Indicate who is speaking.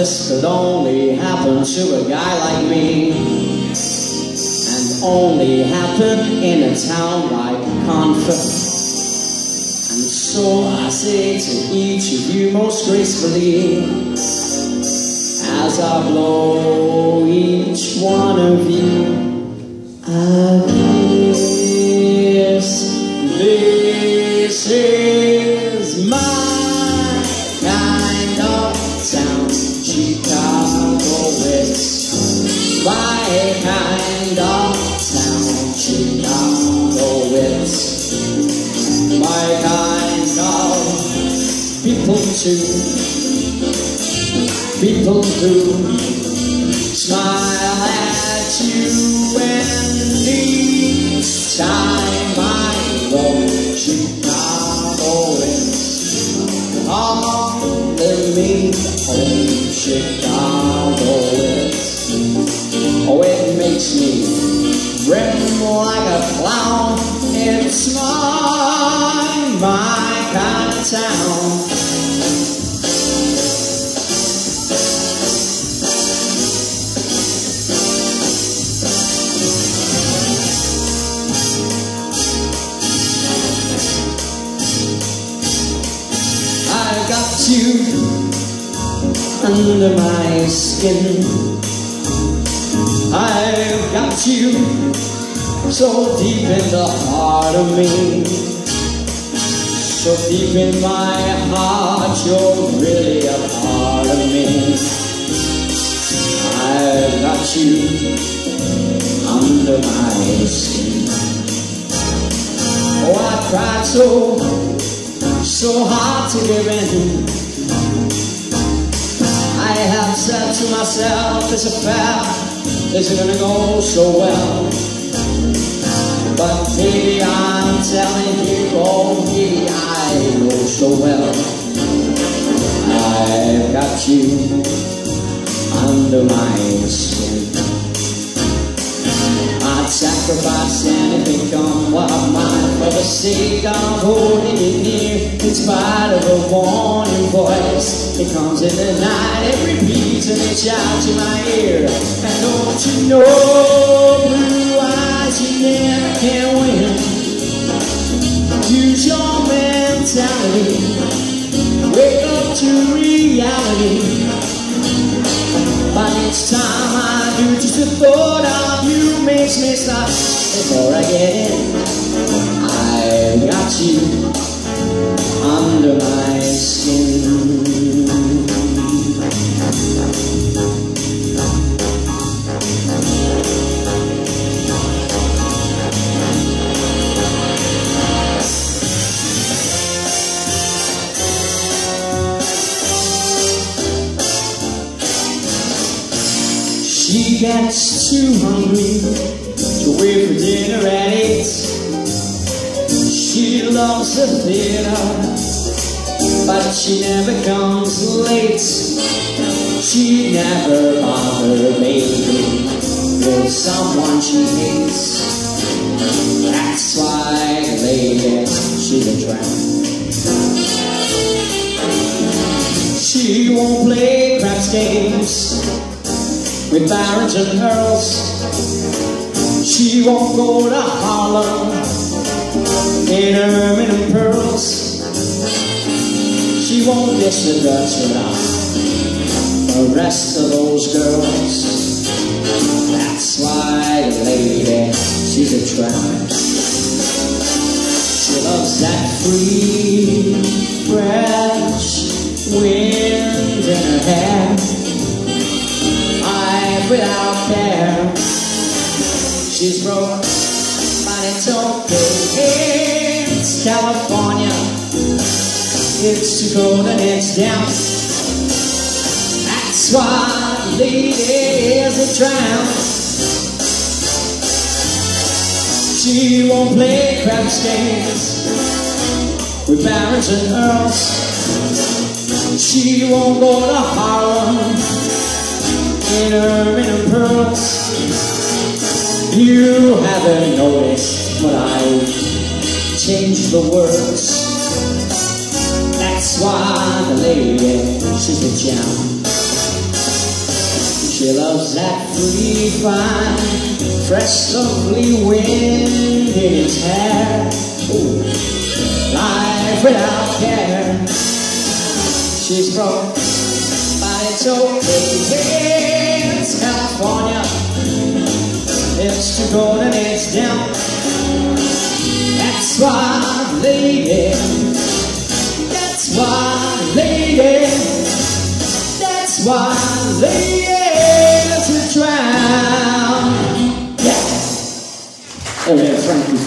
Speaker 1: that only happen to a guy like me. And only happen in a town like Concord. And so I say to each of you most gracefully, as I blow each one of you a my kind of town, Chicago. It's my kind of people too. People who smile at you it's my my kind of town I got you under my skin. I've got you so deep in the heart of me. So deep in my heart, you're really a part of me. I've got you under my skin. Oh, I tried so so hard to give in. I have said to myself, this affair isn't gonna go so well. But baby, I'm telling you, oh baby, I know so well. I've got you under my skin. I'd sacrifice anything come what mine for the sake of holding it near. In spite of a warning voice, it comes in the night, it repeats and it shouts in my ear. And don't you know, blue eyes, you never can win. Use your mentality, wake up to reality. But each time I do, just the thought of you makes me stop before I get in. She gets too hungry to wait for dinner at eight. She loves the theater, but she never comes late. She never bothered making with someone she hates. That's why, lady, she's a tramp. She won't play craps games with and earls. She won't go to Harlem in ermine and pearls. She won't dish the Dutch without the rest of those girls. That's why, lady, she's a tramp. She loves that free, fresh wind in her hair without care. She's broke, but it's California. It's cold and it's damp. That's why is a tramp. She won't play craps games with barons and earls. She won't go to Harlem in ermine and pearls. You haven't noticed, but I changed the words. That's why the lady, she's a gem. he find fresh lovely wind in his hair. Ooh. Life without care. She's from Palito, it's Cold and it's down. That's why, lady. That's why, lady. That's why, ladies drown. Yeah. Oh yeah, Frankie.